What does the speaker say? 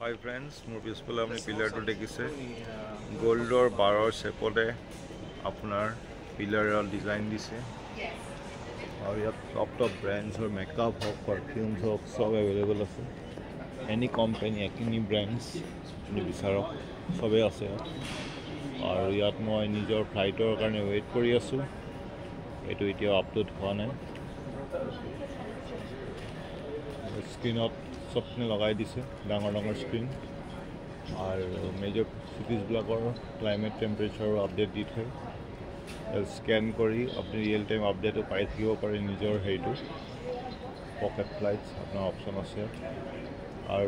হাই friends মোৰ পিছফালে আপুনি পিলাৰটো দেখিছে। গ'ল্ডৰ বাৰৰ চেপতে আপোনাৰ পিলাৰৰ ডিজাইন দিছে। আৰু ইয়াত টপ টপ ব্ৰেণ্ডছৰ মেকআপ হওক পাৰফিউমছ হওক চব এভেইলেবল আছে। এনি কোম্পানী এনি ব্ৰেণ্ডছ আপুনি বিচাৰক চবেই আছে আৰু ইয়াত মই নিজৰ ফ্লাইটৰ কাৰণে ৱেইট কৰি আছোঁ। এইটো এতিয়াও আপলোড হোৱা নাই। স্ক্ৰীণত চবখিনি লগাই দিছে ডাঙৰ ডাঙৰ স্ক্ৰীণ আৰু মেজৰ চিটিজবিলাকৰ ক্লাইমেট টেম্পাৰেচাৰো আপডেট দি থয়। স্কেন কৰি আপুনি ৰিয়েল টাইম আপডেটো পাই থাকিব পাৰে নিজৰ হেৰিটো। পকেট ফ্লাইটছ আপোনাৰ অপশ্যন আছে। আৰু